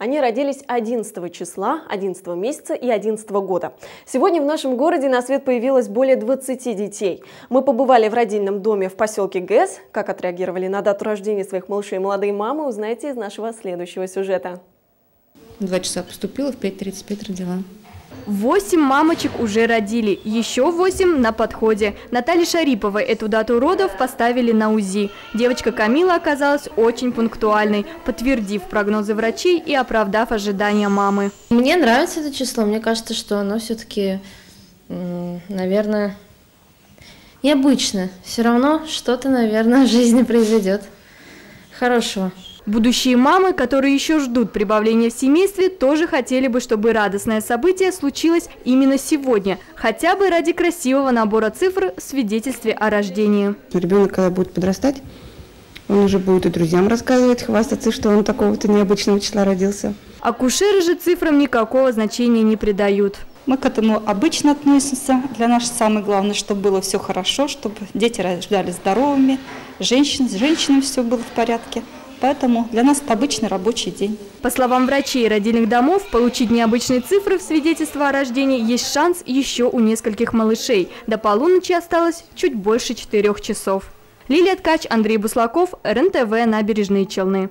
Они родились 11 числа, 11 месяца и 11 года. Сегодня в нашем городе на свет появилось более 20 детей. Мы побывали в родильном доме в поселке ГЭС. Как отреагировали на дату рождения своих малышей молодые мамы, узнаете из нашего следующего сюжета. Два часа поступила, в 5.35 родила. Восемь мамочек уже родили, еще восемь на подходе. Наталье Шариповой эту дату родов поставили на УЗИ. Девочка Камила оказалась очень пунктуальной, подтвердив прогнозы врачей и оправдав ожидания мамы. Мне нравится это число, мне кажется, что оно все-таки, наверное, необычно. Все равно что-то, наверное, в жизни произойдет хорошего. Будущие мамы, которые еще ждут прибавления в семействе, тоже хотели бы, чтобы радостное событие случилось именно сегодня, хотя бы ради красивого набора цифр в свидетельстве о рождении. Ребенок, когда будет подрастать, он уже будет и друзьям рассказывать, хвастаться, что он такого-то необычного числа родился. Акушеры же цифрам никакого значения не придают. Мы к этому обычно относимся. Для нас самое главное, чтобы было все хорошо, чтобы дети рождались здоровыми, женщин, с женщинами все было в порядке. Поэтому для нас это обычный рабочий день. По словам врачей родильных домов, получить необычные цифры в свидетельство о рождении есть шанс еще у нескольких малышей. До полуночи осталось чуть больше четырех часов. Лилия Ткач, Андрей Буслаков, РНТВ «Набережные Челны».